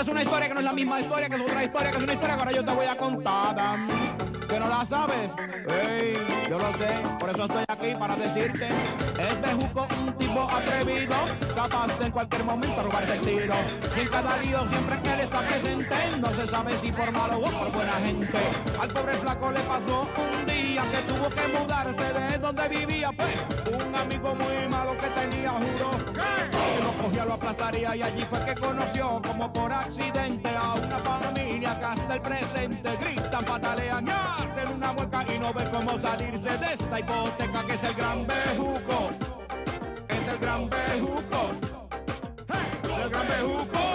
Es una historia que no es la misma historia, que es otra historia, que es una historia que ahora yo te voy a contar. ¿Que no la sabes? Ey, yo lo sé, por eso estoy aquí para decirte. Es Bejuco un tipo atrevido, capaz de en cualquier momento robarse el tiro. Y en cada lío siempre que él está presente, no se sabe si por malo o por buena gente. Al pobre flaco le pasó un día que tuvo que mudarse de donde vivía, pues un amigo muy malo que tenía, juro lo y allí fue que conoció como por accidente a una familia que hasta el presente gritan, patalean y hacen una vuelta y no ven cómo salirse de esta hipoteca que es el gran bejuco, es el gran bejuco, es el gran bejuco.